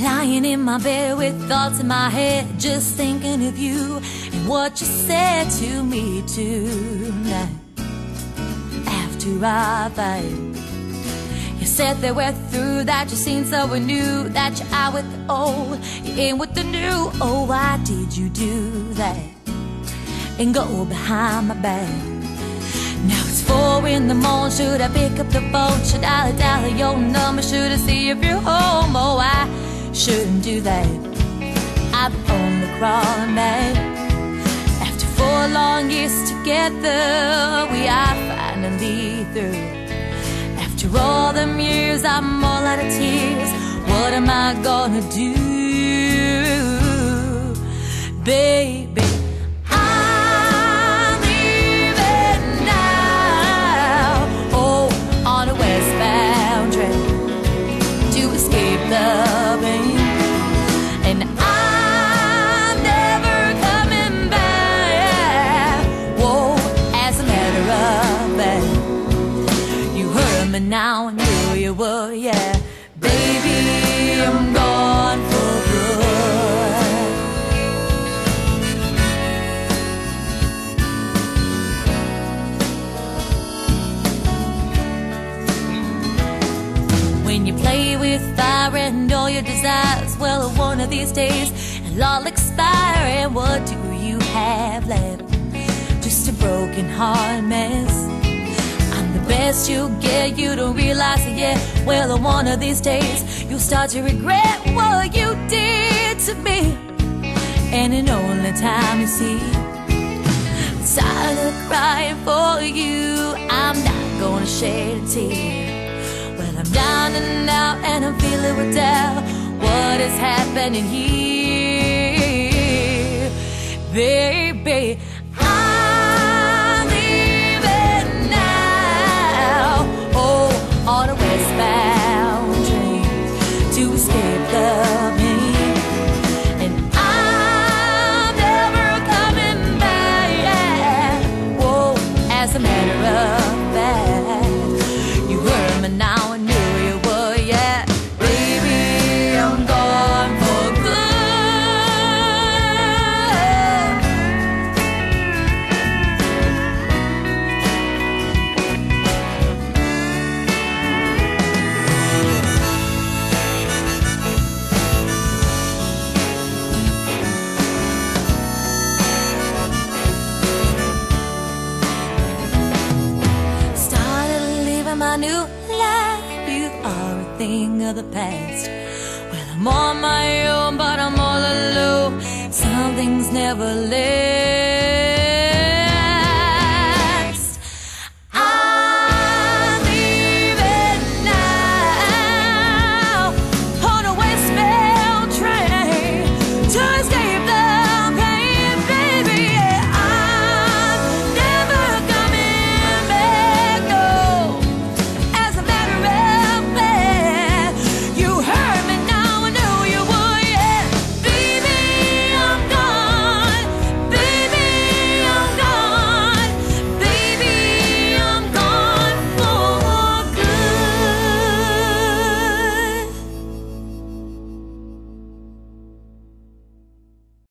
Lying in my bed with thoughts in my head, just thinking of you and what you said to me tonight. After I fight, you said that we're through, that you seen someone new, that you're out with the old, you're in with the new. Oh, why did you do that? And go behind my back. Now it's four in the morning. Should I pick up the phone? Should I dial your number? Should I see if you're home? Oh, I shouldn't do that. I'm only crawling back. After four long years together, we are finally through. After all them years, I'm all out of tears. What am I gonna do, me now, I knew you would, yeah. Baby, I'm gone for good. When you play with fire and all your desires, well, one of these days it'll all expire. And what do you have left? Just a broken heart mess. Best you get, you don't realize it yet. Well, one of these days you'll start to regret what you did to me. And in only time you see, I'm tired of crying for you. I'm not gonna shed a tear. Well, I'm down and out and I'm feeling with doubt. What is happening here, baby? My new life. You are a thing of the past. Well, I'm on my own, but I'm all alone. Some things never last.